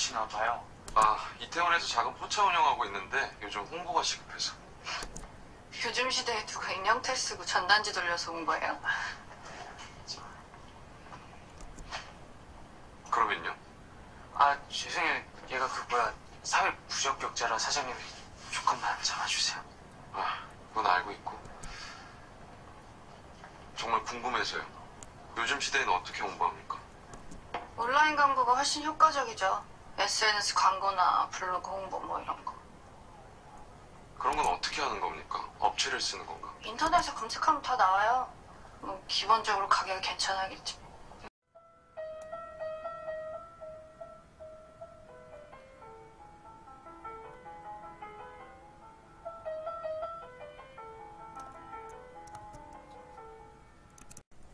하시나 봐요. 아, 이태원에서 작은 포차 운영하고 있는데 요즘 홍보가 시급해서. 요즘 시대에 누가 인형탈 쓰고 전단지 돌려서 온 거예요? 그러면요? 아, 죄송해요. 얘가 그 뭐야, 사회 부적격자라 사장님이 조금만 참아주세요. 아, 그건 알고 있고. 정말 궁금해서요. 요즘 시대에는 어떻게 홍보합니까? 온라인 광고가 훨씬 효과적이죠. SNS 광고나 블로그 홍보 뭐 이런 거. 그런 건 어떻게 하는 겁니까? 업체를 쓰는 건가? 인터넷에 검색하면 다 나와요. 뭐 기본적으로 가격이 괜찮아야겠지.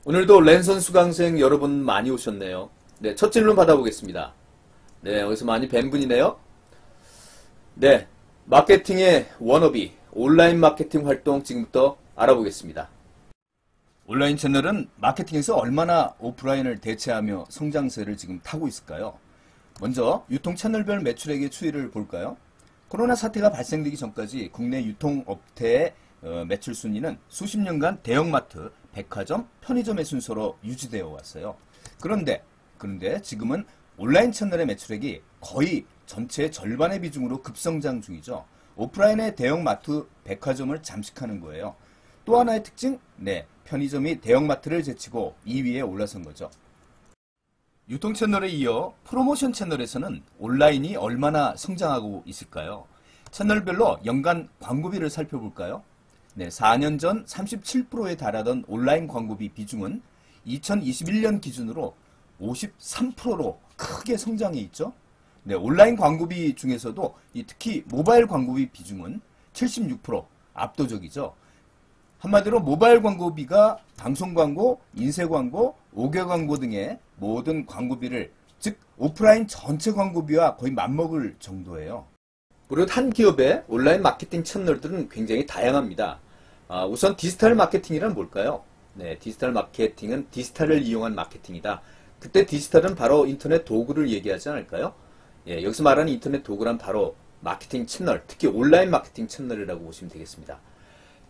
오늘도 랜선 수강생 여러분 많이 오셨네요. 네, 첫 질문 받아보겠습니다. 네, 여기서 많이 뵌 분이네요. 네, 마케팅의 워너비, 온라인 마케팅 활동 지금부터 알아보겠습니다. 온라인 채널은 마케팅에서 얼마나 오프라인을 대체하며 성장세를 지금 타고 있을까요? 먼저 유통 채널별 매출액의 추이를 볼까요? 코로나 사태가 발생되기 전까지 국내 유통업체의 어, 매출 순위는 수십 년간 대형마트, 백화점, 편의점의 순서로 유지되어 왔어요. 그런데 그런데 지금은 온라인 채널의 매출액이 거의 전체 절반의 비중으로 급성장 중이죠. 오프라인의 대형마트, 백화점을 잠식하는 거예요. 또 하나의 특징, 네, 편의점이 대형마트를 제치고 2위에 올라선 거죠. 유통 채널에 이어 프로모션 채널에서는 온라인이 얼마나 성장하고 있을까요? 채널별로 연간 광고비를 살펴볼까요? 네, 4년 전 37%에 달하던 온라인 광고비 비중은 2021년 기준으로 53%로 크게 성장해 있죠. 네, 온라인 광고비 중에서도 특히 모바일 광고비 비중은 76% 압도적이죠. 한마디로 모바일 광고비가 방송 광고, 인쇄 광고, 5개 광고 등의 모든 광고비를 즉 오프라인 전체 광고비와 거의 맞먹을 정도예요. 무릇 한 기업의 온라인 마케팅 채널들은 굉장히 다양합니다. 아, 우선 디지털 마케팅이란 뭘까요? 네, 디지털 마케팅은 디지털을 이용한 마케팅이다. 그때 디지털은 바로 인터넷 도구를 얘기하지 않을까요? 예, 여기서 말하는 인터넷 도구란 바로 마케팅 채널, 특히 온라인 마케팅 채널이라고 보시면 되겠습니다.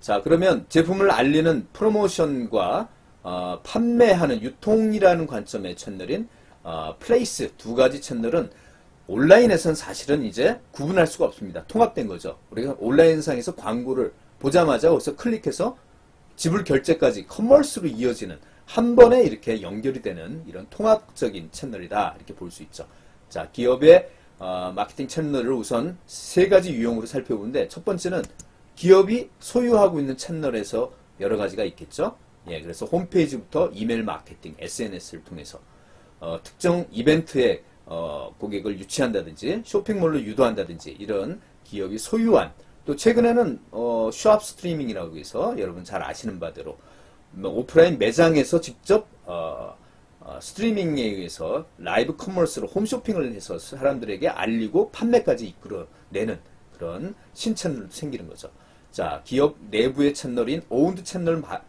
자, 그러면 제품을 알리는 프로모션과 어, 판매하는 유통이라는 관점의 채널인 어, place 두 가지 채널은 온라인에선 사실은 이제 구분할 수가 없습니다. 통합된 거죠. 우리가 온라인상에서 광고를 보자마자 거기서 클릭해서 지불 결제까지 commerce로 이어지는 한 번에 이렇게 연결이 되는 이런 통합적인 채널이다 이렇게 볼 수 있죠. 자, 기업의 어, 마케팅 채널을 우선 세 가지 유형으로 살펴보는데 첫 번째는 기업이 소유하고 있는 채널에서 여러 가지가 있겠죠. 예, 그래서 홈페이지부터 이메일 마케팅, SNS를 통해서 어, 특정 이벤트에 어, 고객을 유치한다든지 쇼핑몰로 유도한다든지 이런 기업이 소유한 또 최근에는 어, shop streaming이라고 해서 여러분 잘 아시는 바대로 뭐 오프라인 매장에서 직접 어, 어, 스트리밍에 의해서 라이브 커머스로 홈쇼핑을 해서 사람들에게 알리고 판매까지 이끌어내는 그런 신채널도 생기는 거죠. 자, 기업 내부의 채널인 owned 채널 마,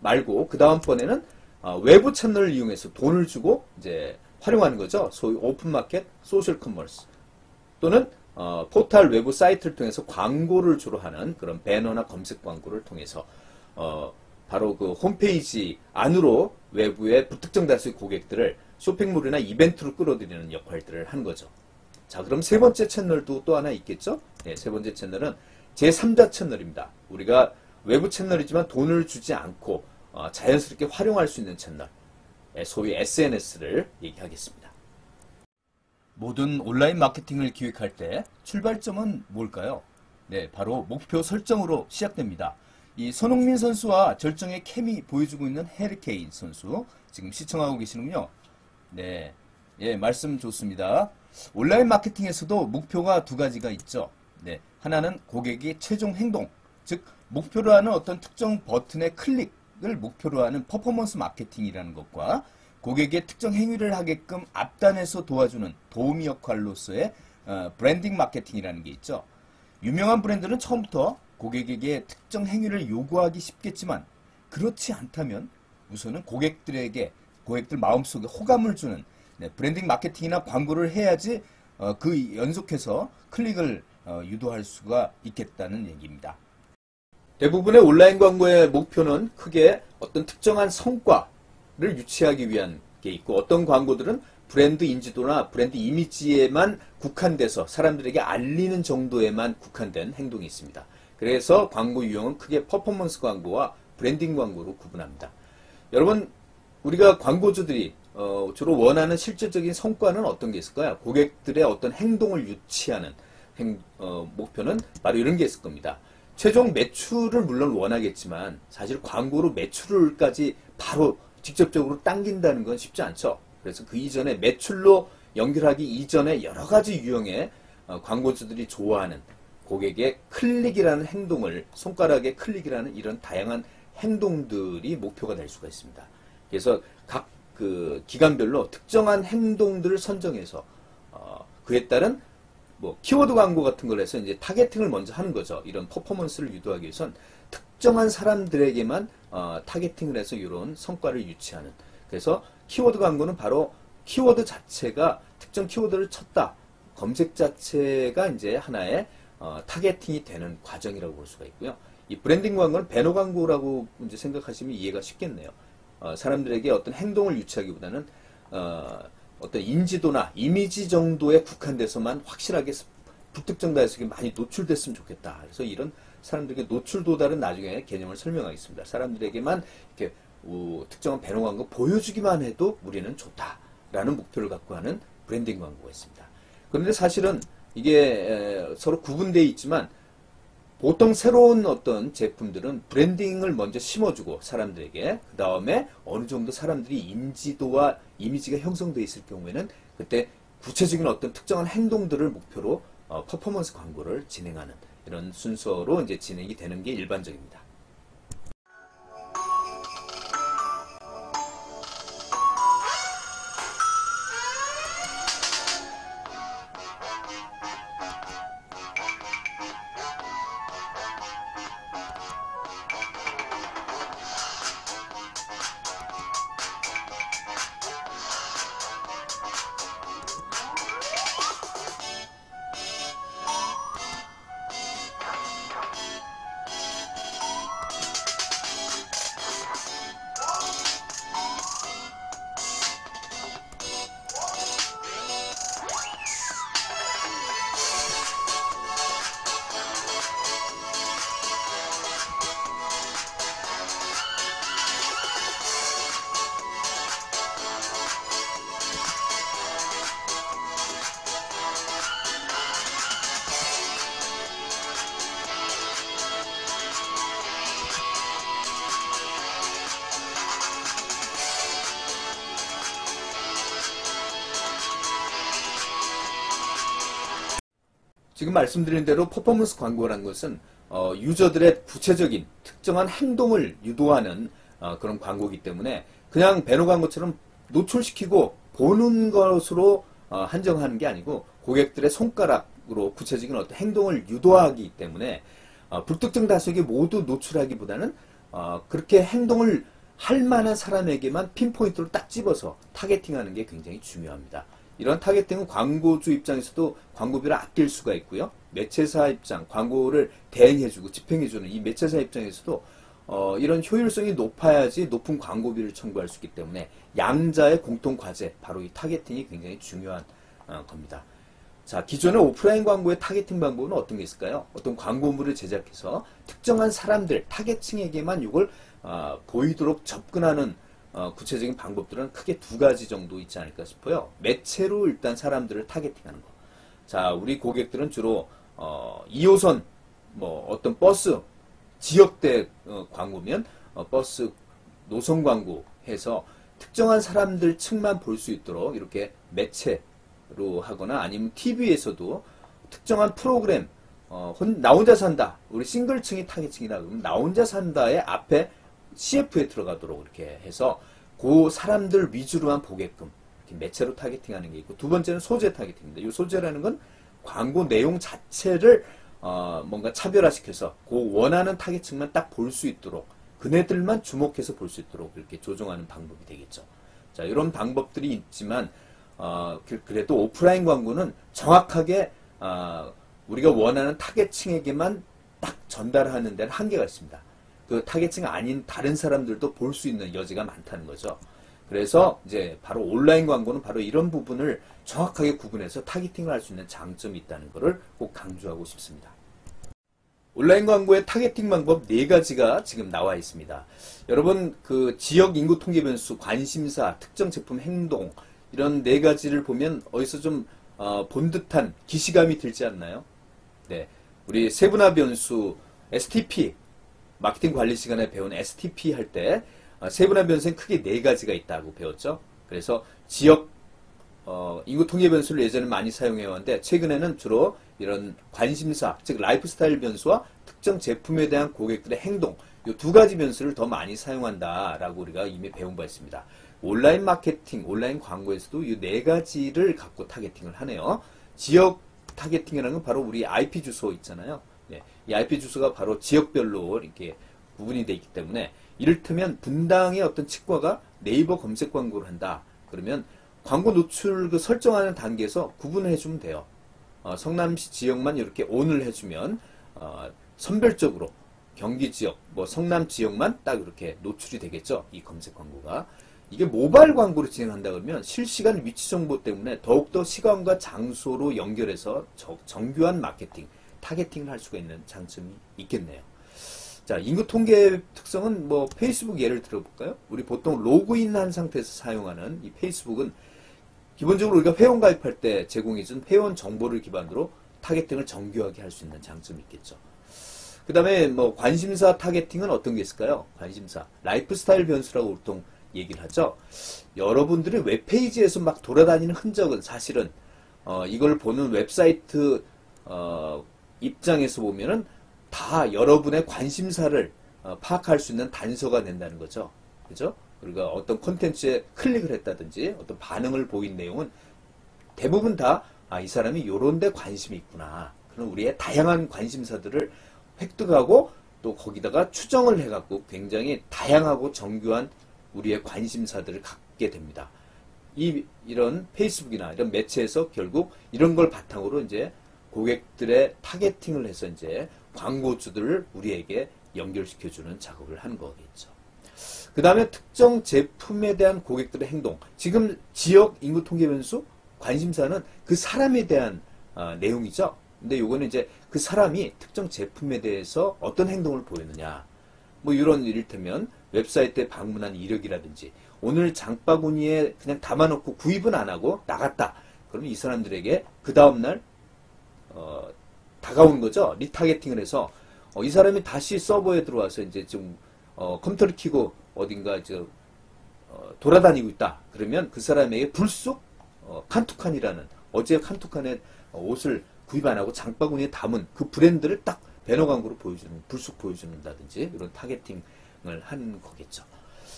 말고 그 다음번에는 어, 외부 채널을 이용해서 돈을 주고 이제 활용하는 거죠. 소위 오픈마켓, 소셜 커머스 또는 어, 포탈 외부 사이트를 통해서 광고를 주로 하는 그런 배너나 검색 광고를 통해서 어, 바로 그 홈페이지 안으로 외부의 불특정 다수의 고객들을 쇼핑몰이나 이벤트로 끌어들이는 역할들을 한 거죠. 자, 그럼 세 번째 채널도 또 하나 있겠죠? 네, 세 번째 채널은 제3자 채널입니다. 우리가 외부 채널이지만 돈을 주지 않고 어, 자연스럽게 활용할 수 있는 채널, 네, 소위 SNS를 얘기하겠습니다. 모든 온라인 마케팅을 기획할 때 출발점은 뭘까요? 네, 바로 목표 설정으로 시작됩니다. 이 손흥민 선수와 절정의 케미 보여주고 있는 해리케인 선수 지금 시청하고 계시는군요. 네, 예, 말씀 좋습니다. 온라인 마케팅에서도 목표가 두 가지가 있죠. 네, 하나는 고객의 최종 행동, 즉 목표로 하는 어떤 특정 버튼의 클릭을 목표로 하는 퍼포먼스 마케팅이라는 것과 고객의 특정 행위를 하게끔 앞단에서 도와주는 도우미 역할로서의 어, 브랜딩 마케팅이라는 게 있죠. 유명한 브랜드는 처음부터 고객에게 특정 행위를 요구하기 쉽겠지만 그렇지 않다면 우선은 고객들에게 고객들 마음속에 호감을 주는 네, 브랜딩 마케팅이나 광고를 해야지 어, 그 연속해서 클릭을 어, 유도할 수가 있겠다는 얘기입니다. 대부분의 온라인 광고의 목표는 크게 어떤 특정한 성과를 유치하기 위한 게 있고 어떤 광고들은 브랜드 인지도나 브랜드 이미지에만 국한돼서 사람들에게 알리는 정도에만 국한된 행동이 있습니다. 그래서 광고 유형은 크게 퍼포먼스 광고와 브랜딩 광고로 구분합니다. 여러분 우리가 광고주들이 어, 주로 원하는 실질적인 성과는 어떤 게 있을까요? 고객들의 어떤 행동을 유치하는 행- 어, 목표는 바로 이런 게 있을 겁니다. 최종 매출을 물론 원하겠지만 사실 광고로 매출을까지 바로 직접적으로 당긴다는 건 쉽지 않죠. 그래서 그 이전에 매출로 연결하기 이전에 여러 가지 유형의 어, 광고주들이 좋아하는 고객의 클릭이라는 행동을 손가락의 클릭이라는 이런 다양한 행동들이 목표가 될 수가 있습니다. 그래서 각 그 기간별로 특정한 행동들을 선정해서 어, 그에 따른 뭐 키워드 광고 같은 걸 해서 이제 타겟팅을 먼저 하는 거죠. 이런 퍼포먼스를 유도하기 위해선 특정한 사람들에게만 어, 타겟팅을 해서 이런 성과를 유치하는. 그래서 키워드 광고는 바로 키워드 자체가 특정 키워드를 쳤다. 검색 자체가 이제 하나의 어, 타겟팅이 되는 과정이라고 볼 수가 있고요. 이 브랜딩 광고는 배너 광고라고 이제 생각하시면 이해가 쉽겠네요. 어, 사람들에게 어떤 행동을 유치하기보다는 어, 어떤 인지도나 이미지 정도에 국한돼서만 확실하게 스- 불특정 다수에게 많이 노출됐으면 좋겠다. 그래서 이런 사람들에게 노출 도달은 나중에 개념을 설명하겠습니다. 사람들에게만 이렇게 어, 특정한 배너 광고 보여주기만 해도 우리는 좋다라는 목표를 갖고 하는 브랜딩 광고가 있습니다. 그런데 사실은 이게 에, 서로 구분되어 있지만 보통 새로운 어떤 제품들은 브랜딩을 먼저 심어주고 사람들에게 그 다음에 어느 정도 사람들이 인지도와 이미지가 형성되어 있을 경우에는 그때 구체적인 어떤 특정한 행동들을 목표로 어, 퍼포먼스 광고를 진행하는 이런 순서로 이제 진행이 되는 게 일반적입니다. 지금 말씀드린 대로 퍼포먼스 광고라는 것은 어, 유저들의 구체적인 특정한 행동을 유도하는 어, 그런 광고이기 때문에 그냥 배너 광고처럼 노출시키고 보는 것으로 어, 한정하는 게 아니고 고객들의 손가락으로 구체적인 어떤 행동을 유도하기 때문에 어, 불특정 다수에게 모두 노출하기보다는 어, 그렇게 행동을 할 만한 사람에게만 핀포인트로 딱 집어서 타겟팅하는 게 굉장히 중요합니다. 이런 타겟팅은 광고주 입장에서도 광고비를 아낄 수가 있고요. 매체사 입장, 광고를 대행해주고 집행해주는 이 매체사 입장에서도 어, 이런 효율성이 높아야지 높은 광고비를 청구할 수 있기 때문에 양자의 공통 과제, 바로 이 타겟팅이 굉장히 중요한 어, 겁니다. 자, 기존의 오프라인 광고의 타겟팅 방법은 어떤 게 있을까요? 어떤 광고물을 제작해서 특정한 사람들, 타겟층에게만 이걸 어, 보이도록 접근하는 어, 구체적인 방법들은 크게 두 가지 정도 있지 않을까 싶어요. 매체로 일단 사람들을 타겟팅하는 거. 자, 우리 고객들은 주로 어, 2호선 뭐 어떤 버스 지역대 어, 광고면 어, 버스 노선 광고 해서 특정한 사람들 층만 볼 수 있도록 이렇게 매체로 하거나 아니면 TV에서도 특정한 프로그램 어, 혼- 나 혼자 산다. 우리 싱글층이 타겟층이라 그러면 나 혼자 산다의 앞에 CF에 들어가도록 이렇게 해서 그 사람들 위주로만 보게끔 매체로 타겟팅하는 게 있고 두 번째는 소재 타겟팅입니다. 이 소재라는 건 광고 내용 자체를 어, 뭔가 차별화시켜서 그 원하는 타겟층만 딱 볼 수 있도록 그네들만 주목해서 볼 수 있도록 이렇게 조정하는 방법이 되겠죠. 자, 이런 방법들이 있지만 어, 그- 그래도 오프라인 광고는 정확하게 어, 우리가 원하는 타겟층에게만 딱 전달하는 데는 한계가 있습니다. 그 타겟층 아닌 다른 사람들도 볼 수 있는 여지가 많다는 거죠. 그래서 이제 바로 온라인 광고는 바로 이런 부분을 정확하게 구분해서 타겟팅을 할 수 있는 장점이 있다는 것을 꼭 강조하고 싶습니다. 온라인 광고의 타겟팅 방법 네 가지가 지금 나와 있습니다. 여러분 그 지역 인구 통계 변수, 관심사, 특정 제품 행동 이런 네 가지를 보면 어디서 좀 어, 본 듯한 기시감이 들지 않나요? 네, 우리 세분화 변수 STP 마케팅 관리 시간에 배운 STP 할때 어, 세분화 변수는 크게 네 가지가 있다고 배웠죠. 그래서 지역 어, 인구 통계 변수를 예전에 많이 사용해 왔는데 최근에는 주로 이런 관심사, 즉 라이프스타일 변수와 특정 제품에 대한 고객들의 행동 이 두 가지 변수를 더 많이 사용한다라고 우리가 이미 배운 바 있습니다. 온라인 마케팅, 온라인 광고에서도 이 네 가지를 갖고 타겟팅을 하네요. 지역 타겟팅이라는 건 바로 우리 IP 주소 있잖아요. 네, 이 IP 주소가 바로 지역별로 이렇게 구분이 되어 있기 때문에 이를테면 분당의 어떤 치과가 네이버 검색 광고를 한다. 그러면 광고 노출 그 설정하는 단계에서 구분을 해주면 돼요. 어, 성남시 지역만 이렇게 on을 해주면 어, 선별적으로 경기 지역, 뭐 성남 지역만 딱 이렇게 노출이 되겠죠. 이 검색 광고가. 이게 모바일 광고를 진행한다 그러면 실시간 위치 정보 때문에 더욱더 시간과 장소로 연결해서 저- 정교한 마케팅, 타겟팅을 할 수가 있는 장점이 있겠네요. 자, 인구 통계 특성은 뭐 페이스북 예를 들어볼까요? 우리 보통 로그인한 상태에서 사용하는 이 페이스북은 기본적으로 우리가 회원 가입할 때 제공해준 회원 정보를 기반으로 타겟팅을 정교하게 할 수 있는 장점이 있겠죠. 그 다음에 뭐 관심사 타겟팅은 어떤 게 있을까요? 관심사. 라이프스타일 변수라고 보통 얘기를 하죠. 여러분들이 웹페이지에서 막 돌아다니는 흔적은 사실은 어, 이걸 보는 웹사이트 어, 입장에서 보면은 다 여러분의 관심사를 어, 파악할 수 있는 단서가 된다는 거죠. 그죠? 우리가 어떤 콘텐츠에 클릭을 했다든지 어떤 반응을 보인 내용은 대부분 다, 아, 이 사람이 요런 데 관심이 있구나. 그럼 우리의 다양한 관심사들을 획득하고 또 거기다가 추정을 해갖고 굉장히 다양하고 정교한 우리의 관심사들을 갖게 됩니다. 이, 이런 페이스북이나 이런 매체에서 결국 이런 걸 바탕으로 이제 고객들의 타겟팅을 해서 이제 광고주들을 우리에게 연결시켜주는 작업을 하는 거겠죠. 그 다음에 특정 제품에 대한 고객들의 행동. 지금 지역 인구 통계 변수 관심사는 그 사람에 대한 아, 내용이죠. 근데 요거는 이제 그 사람이 특정 제품에 대해서 어떤 행동을 보이느냐. 뭐 이런 이를테면 웹사이트에 방문한 이력이라든지 오늘 장바구니에 그냥 담아놓고 구입은 안 하고 나갔다. 그러면 이 사람들에게 그 다음날 어, 다가온 거죠. 리타겟팅을 해서 어, 이 사람이 다시 서버에 들어와서 이제 좀 어, 컴퓨터를 켜고 어딘가 저 어, 돌아다니고 있다. 그러면 그 사람에게 불쑥 어, 칸투칸이라는 어제 칸투칸의 어, 옷을 구입 안 하고 장바구니에 담은 그 브랜드를 딱 배너 광고로 보여주는 불쑥 보여주는다든지 이런 타겟팅을 한 거겠죠.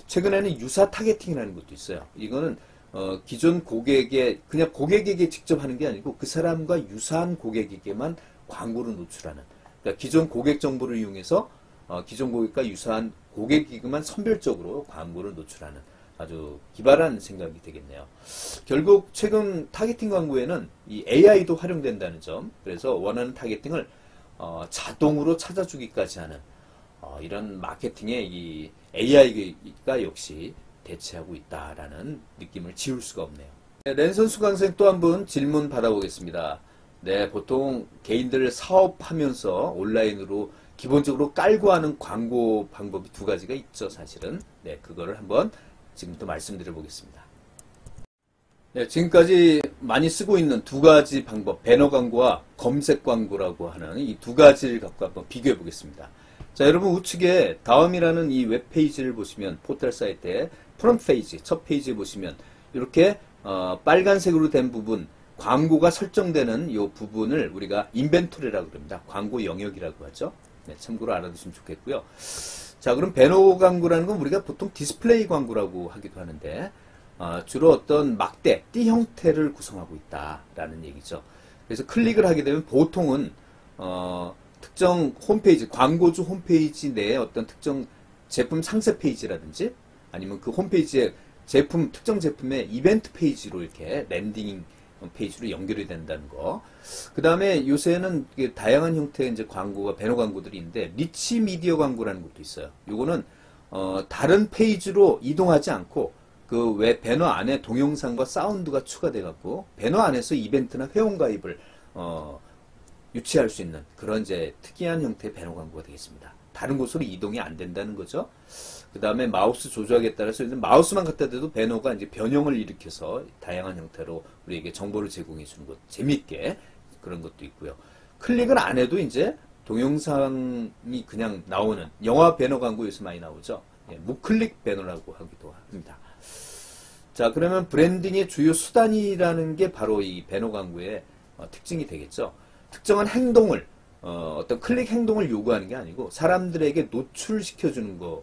최근에는 유사 타겟팅이라는 것도 있어요. 이거는 어, 기존 고객에 그냥 고객에게 직접 하는 게 아니고 그 사람과 유사한 고객에게만 광고를 노출하는 그러니까 기존 고객 정보를 이용해서 어, 기존 고객과 유사한 고객에게만 선별적으로 광고를 노출하는 아주 기발한 생각이 되겠네요. 결국 최근 타겟팅 광고에는 이 AI도 활용된다는 점, 그래서 원하는 타겟팅을 어, 자동으로 찾아주기까지 하는 어, 이런 마케팅에 이 AI가 역시 대체하고 있다라는 느낌을 지울 수가 없네요. 네, 랜선 수강생 또 한 분 질문 받아보겠습니다. 네, 보통 개인들 사업하면서 온라인으로 기본적으로 깔고 하는 광고 방법이 두 가지가 있죠, 사실은. 네, 그거를 한번 지금부터 말씀드려 보겠습니다. 네, 지금까지 많이 쓰고 있는 두 가지 방법, 배너 광고와 검색 광고라고 하는 이 두 가지를 갖고 한번 비교해 보겠습니다. 자, 여러분 우측에 다음이라는 이 웹페이지를 보시면 포털 사이트에 front page, 첫 페이지에 보시면 이렇게 어, 빨간색으로 된 부분, 광고가 설정되는 이 부분을 우리가 inventory라고 그럽니다. 광고 영역이라고 하죠. 네, 참고로 알아두시면 좋겠고요. 자, 그럼 배너 광고라는 건 우리가 보통 디스플레이 광고라고 하기도 하는데 어, 주로 어떤 막대, 띠 형태를 구성하고 있다라는 얘기죠. 그래서 클릭을 하게 되면 보통은 어, 특정 홈페이지, 광고주 홈페이지 내에 어떤 특정 제품 상세 페이지라든지 아니면 그 홈페이지에 제품 특정 제품의 이벤트 페이지로 이렇게 landing page로 연결이 된다는 거. 그 다음에 요새는 다양한 형태의 이제 광고가 배너 광고들이 있는데 rich media 광고라는 것도 있어요. 요거는 어, 다른 페이지로 이동하지 않고 그외 배너 안에 동영상과 사운드가 추가돼 갖고 배너 안에서 이벤트나 회원 가입을 어, 유치할 수 있는 그런 이제 특이한 형태의 배너 광고가 되겠습니다. 다른 곳으로 이동이 안 된다는 거죠. 그 다음에 마우스 조작에 따라서 마우스만 갖다 대도 배너가 이제 변형을 일으켜서 다양한 형태로 우리에게 정보를 제공해 주는 것 재밌게 그런 것도 있고요. 클릭을 안 해도 이제 동영상이 그냥 나오는 영화 배너 광고에서 많이 나오죠. 예, 무클릭 배너라고 하기도 합니다. 자, 그러면 브랜딩의 주요 수단이라는 게 바로 이 배너 광고의 어, 특징이 되겠죠. 특정한 행동을 어, 떤 클릭 행동을 요구하는 게 아니고 사람들에게 노출시켜주는 것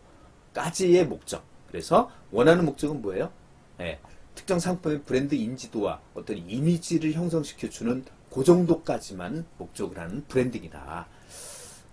까지의 목적. 그래서 원하는 목적은 뭐예요? 예, 특정 상품의 브랜드 인지도와 어떤 이미지를 형성시켜주는 그 정도까지만 목적을 하는 브랜딩이다.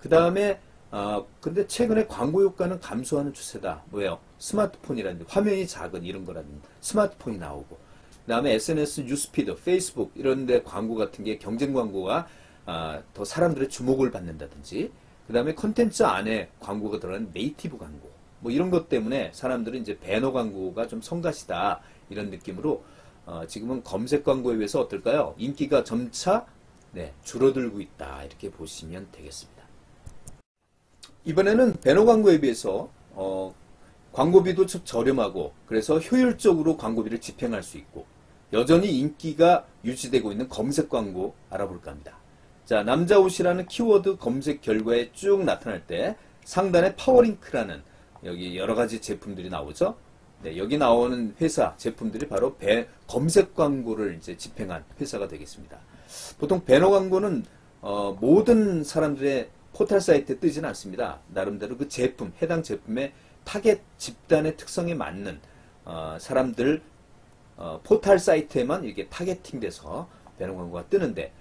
그 다음에 어, 근데 최근에 광고 효과는 감소하는 추세다. 뭐예요? 스마트폰이라는 화면이 작은 이런 거라는 스마트폰이 나오고 그 다음에 SNS news feed, 페이스북 이런 데 광고 같은 게 경쟁 광고가 아, 더 사람들의 주목을 받는다든지 그 다음에 컨텐츠 안에 광고가 들어가는 native 광고 뭐 이런 것 때문에 사람들은 이제 배너 광고가 좀 성가시다 이런 느낌으로 어, 지금은 검색 광고에 비해서 어떨까요? 인기가 점차 네, 줄어들고 있다 이렇게 보시면 되겠습니다. 이번에는 배너 광고에 비해서 어, 광고비도 좀 저렴하고 그래서 효율적으로 광고비를 집행할 수 있고 여전히 인기가 유지되고 있는 검색 광고 알아볼까 합니다. 자, 남자 옷이라는 키워드 검색 결과에 쭉 나타날 때 상단에 파워링크라는 여기 여러 가지 제품들이 나오죠. 네, 여기 나오는 회사 제품들이 바로 배, 검색 광고를 이제 집행한 회사가 되겠습니다. 보통 배너 광고는 어, 모든 사람들의 포털 사이트에 뜨지는 않습니다. 나름대로 그 제품, 해당 제품의 타겟 집단의 특성에 맞는 어, 사람들 어, 포털 사이트에만 이렇게 타겟팅돼서 배너 광고가 뜨는데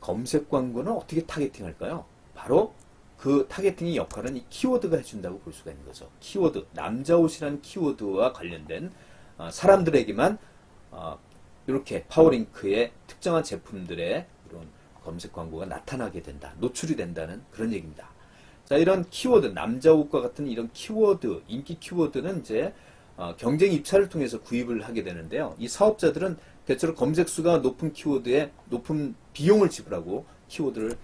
검색 광고는 어떻게 타겟팅 할까요? 바로 그 타겟팅의 역할은 이 키워드가 해준다고 볼 수가 있는 거죠. 키워드, 남자 옷이라는 키워드와 관련된 어, 사람들에게만 어, 이렇게 파워링크의 특정한 제품들의 이런 검색 광고가 나타나게 된다, 노출이 된다는 그런 얘기입니다. 자, 이런 키워드, 남자 옷과 같은 이런 키워드, 인기 키워드는 이제 어, 경쟁 입찰을 통해서 구입을 하게 되는데요. 이 사업자들은 대체로 검색수가 높은 키워드에 높은 비용을 지불하고 키워드를 어,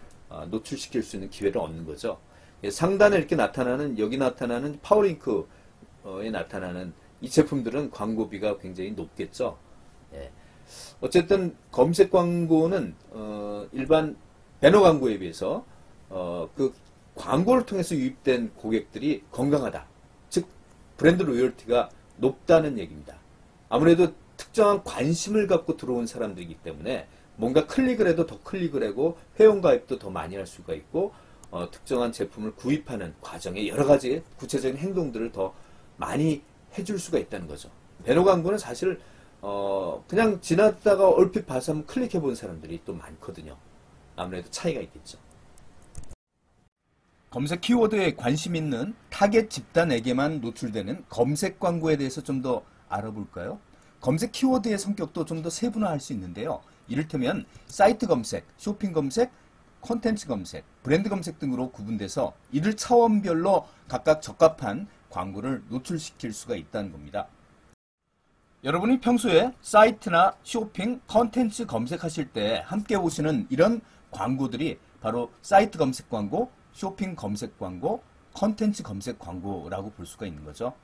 노출시킬 수 있는 기회를 얻는 거죠. 예, 상단에 이렇게 나타나는 여기 나타나는 파워링크에 나타나는 이 제품들은 광고비가 굉장히 높겠죠. 예. 어쨌든 검색 광고는 어, 일반 배너 광고에 비해서 어, 그 광고를 통해서 유입된 고객들이 건강하다. 즉 브랜드 로열티가 높다는 얘기입니다. 아무래도 특정한 관심을 갖고 들어온 사람들이기 때문에 뭔가 클릭을 해도 더 클릭을 하고 회원가입도 더 많이 할 수가 있고 어, 특정한 제품을 구입하는 과정에 여러 가지 구체적인 행동들을 더 많이 해줄 수가 있다는 거죠. 배너 광고는 사실 어, 그냥 지났다가 얼핏 봐서 한번 클릭해 본 사람들이 또 많거든요. 아무래도 차이가 있겠죠. 검색 키워드에 관심 있는 타겟 집단에게만 노출되는 검색 광고에 대해서 좀 더 알아볼까요? 검색 키워드의 성격도 좀 더 세분화할 수 있는데요. 이를테면 사이트 검색, 쇼핑 검색, 콘텐츠 검색, 브랜드 검색 등으로 구분돼서 이들 차원별로 각각 적합한 광고를 노출시킬 수가 있다는 겁니다. 여러분이 평소에 사이트나 쇼핑, 컨텐츠 검색하실 때 함께 보시는 이런 광고들이 바로 사이트 검색 광고, 쇼핑 검색 광고, 컨텐츠 검색 광고라고 볼 수가 있는 거죠.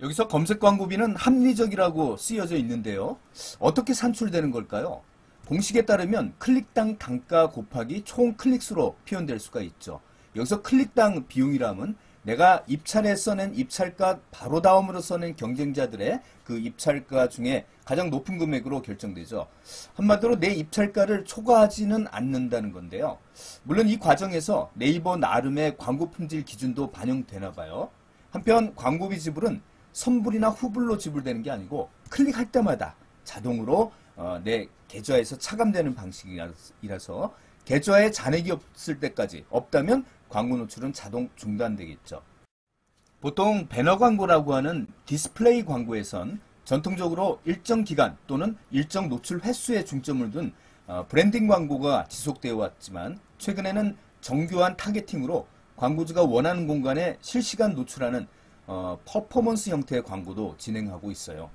여기서 검색 광고비는 합리적이라고 쓰여져 있는데요. 어떻게 산출되는 걸까요? 공식에 따르면 클릭당 단가 곱하기 총 클릭수로 표현될 수가 있죠. 여기서 클릭당 비용이라면 내가 입찰에 써낸 입찰가 바로 다음으로 써낸 경쟁자들의 그 입찰가 중에 가장 높은 금액으로 결정되죠. 한마디로 내 입찰가를 초과하지는 않는다는 건데요. 물론 이 과정에서 네이버 나름의 광고 품질 기준도 반영되나 봐요. 한편 광고비 지불은 선불이나 후불로 지불되는 게 아니고 클릭할 때마다 자동으로 어, 내 계좌에서 차감되는 방식이라서 계좌에 잔액이 없을 때까지 없다면 광고 노출은 자동 중단되겠죠. 보통 배너 광고라고 하는 디스플레이 광고에선 전통적으로 일정 기간 또는 일정 노출 횟수에 중점을 둔 어, 브랜딩 광고가 지속되어 왔지만 최근에는 정교한 targeting으로 광고주가 원하는 공간에 실시간 노출하는 어, 퍼포먼스 형태의 광고도 진행하고 있어요.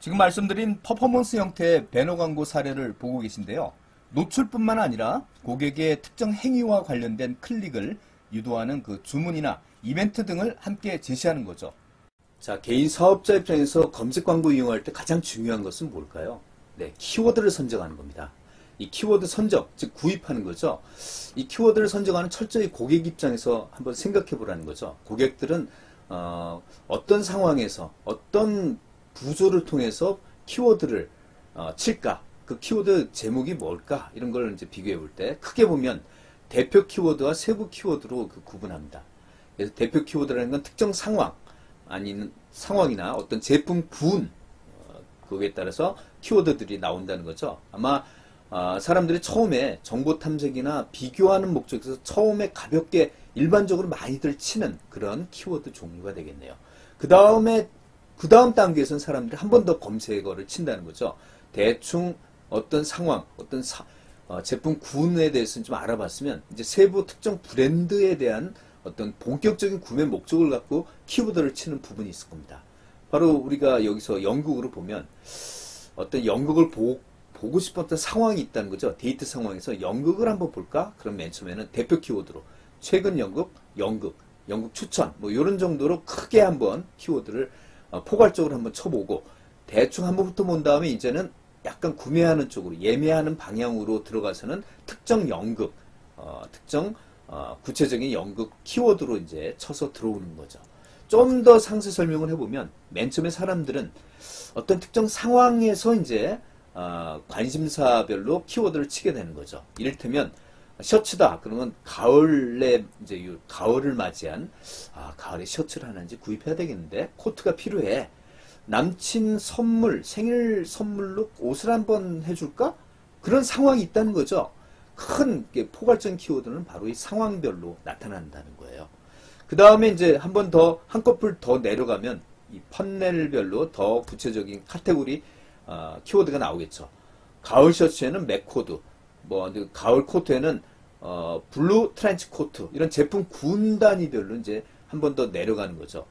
지금 말씀드린 퍼포먼스 형태의 배너 광고 사례를 보고 계신데요. 노출뿐만 아니라 고객의 특정 행위와 관련된 클릭을 유도하는 그 주문이나 이벤트 등을 함께 제시하는 거죠. 자, 개인 사업자 입장에서 검색 광고 이용할 때 가장 중요한 것은 뭘까요? 네, 키워드를 선정하는 겁니다. 이 키워드 선정, 즉 구입하는 거죠. 이 키워드를 선정하는 철저히 고객 입장에서 한번 생각해 보라는 거죠. 고객들은 어, 어떤 상황에서 어떤 구조를 통해서 키워드를 어, 칠까? 그 키워드 제목이 뭘까? 이런 걸 이제 비교해 볼 때 크게 보면 대표 키워드와 세부 키워드로 그 구분합니다. 그래서 대표 키워드라는 건 특정 상황 아니면 상황이나 어떤 제품 구운 어, 그거에 따라서 키워드들이 나온다는 거죠. 아마 아, 사람들이 처음에 정보 탐색이나 비교하는 목적에서 처음에 가볍게 일반적으로 많이들 치는 그런 키워드 종류가 되겠네요. 그 다음에 그 다음 단계에서는 사람들이 한 번 더 검색어를 친다는 거죠. 대충 어떤 상황, 어떤 사- 어, 제품 구분에 대해서는 좀 알아봤으면 이제 세부 특정 브랜드에 대한 어떤 본격적인 구매 목적을 갖고 키워드를 치는 부분이 있을 겁니다. 바로 우리가 여기서 연극으로 보면 어떤 연극을 보, 보고 싶었던 상황이 있다는 거죠. 데이트 상황에서 연극을 한번 볼까? 그럼 맨 처음에는 대표 키워드로 최근 연극, 연극, 연극 추천 뭐 이런 정도로 크게 한번 키워드를 어, 포괄적으로 한번 쳐보고 대충 한번 훑어본 다음에 이제는 약간 구매하는 쪽으로 예매하는 방향으로 들어가서는 특정 연극, 어, 특정 어, 구체적인 연극 키워드로 이제 쳐서 들어오는 거죠. 좀 더 상세 설명을 해보면 맨 처음에 사람들은 어떤 특정 상황에서 이제 어, 관심사별로 키워드를 치게 되는 거죠. 이를테면 셔츠다. 그러면 가을에 이제 이 가을을 맞이한 아 가을에 셔츠를 하나인지 구입해야 되겠는데 코트가 필요해. 남친 선물 생일 선물로 옷을 한번 해줄까? 그런 상황이 있다는 거죠. 큰 포괄적인 키워드는 바로 이 상황별로 나타난다는 거예요. 그 다음에 이제 한 번 더 한꺼풀 더 내려가면 이 판넬별로 더 구체적인 카테고리 어, 키워드가 나오겠죠. 가을 셔츠에는 mac coat, 뭐 가을 코트에는 어, 블루 트렌치 코트 이런 제품 군 단위별로 이제 한 번 더 내려가는 거죠.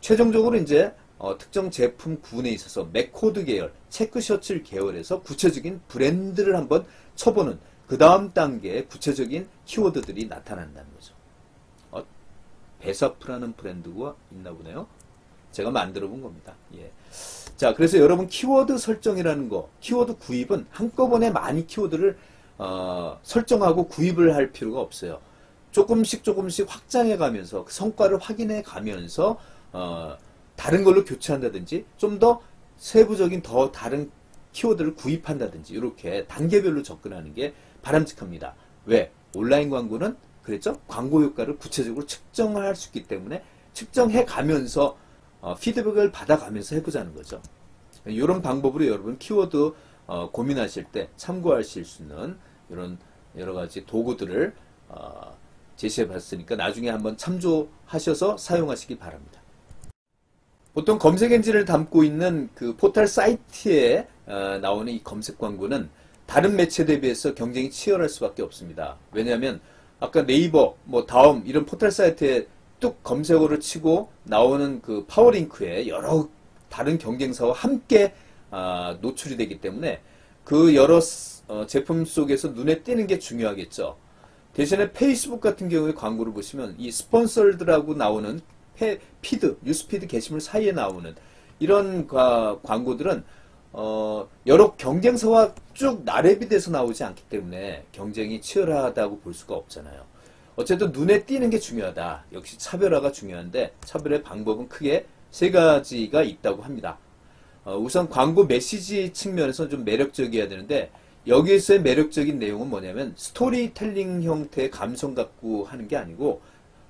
최종적으로 이제 어, 특정 제품 군에 있어서 mac coat 계열, 체크 셔츠 계열에서 구체적인 브랜드를 한번 쳐보는 그 다음 단계의 구체적인 키워드들이 나타난다는 거죠. 어, 베사프라는 브랜드가 있나 보네요. 제가 만들어 본 겁니다. 예. 자, 그래서 여러분 키워드 설정이라는 거, 키워드 구입은 한꺼번에 많이 키워드를 어, 설정하고 구입을 할 필요가 없어요. 조금씩 조금씩 확장해 가면서 그 성과를 확인해 가면서 어, 다른 걸로 교체한다든지 좀 더 세부적인 더 다른 키워드를 구입한다든지 이렇게 단계별로 접근하는 게 바람직합니다. 왜? 온라인 광고는 그랬죠? 광고 효과를 구체적으로 측정할 수 있기 때문에 측정해 가면서 어, 피드백을 받아가면서 해보자는 거죠. 이런 방법으로 여러분 키워드 어, 고민하실 때 참고하실 수 있는 이런 여러 가지 도구들을 어, 제시해 봤으니까 나중에 한번 참조하셔서 사용하시기 바랍니다. 보통 검색 엔진을 담고 있는 그 포털 사이트에 어, 나오는 이 검색 광고는 다른 매체 대비해서 경쟁이 치열할 수밖에 없습니다. 왜냐하면 아까 네이버, 뭐 다음 이런 포털 사이트에 뚝 검색어를 치고 나오는 그 파워링크에 여러 다른 경쟁사와 함께 아, 노출이 되기 때문에 그 여러 어, 제품 속에서 눈에 띄는 게 중요하겠죠. 대신에 페이스북 같은 경우에 광고를 보시면 이 Sponsored라고 나오는 페- feed, news feed 게시물 사이에 나오는 이런 과- 광고들은 어, 여러 경쟁사와 쭉 나래비 돼서 나오지 않기 때문에 경쟁이 치열하다고 볼 수가 없잖아요. 어쨌든 눈에 띄는 게 중요하다. 역시 차별화가 중요한데 차별의 방법은 크게 세 가지가 있다고 합니다. 어, 우선 광고 메시지 측면에서 좀 매력적이어야 되는데 여기에서의 매력적인 내용은 뭐냐면 스토리텔링 형태의 감성 갖고 하는 게 아니고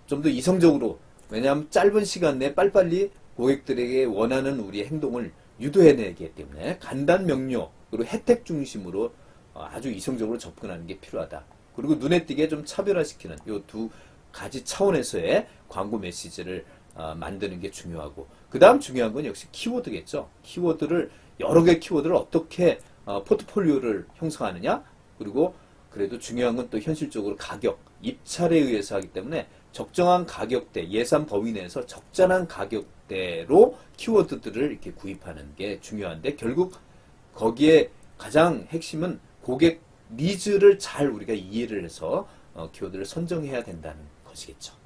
좀 더 이성적으로 왜냐하면 짧은 시간 내에 빨리빨리 고객들에게 원하는 우리의 행동을 유도해내기 때문에 간단 명료 그리고 혜택 중심으로 어, 아주 이성적으로 접근하는 게 필요하다. 그리고 눈에 띄게 좀 차별화시키는 요두 가지 차원에서의 광고 메시지를 어, 만드는 게 중요하고 그 다음 중요한 건 역시 키워드겠죠. 키워드를 여러 개 키워드를 어떻게 어, 포트폴리오를 형성하느냐 그리고 그래도 중요한 건 또 현실적으로 가격 입찰에 의해서 하기 때문에 적정한 가격대 예산 범위 내에서 적절한 가격대로 키워드들을 이렇게 구입하는 게 중요한데 결국 거기에 가장 핵심은 고객 needs를 잘 우리가 이해를 해서 어, 키워드를 선정해야 된다는 것이겠죠.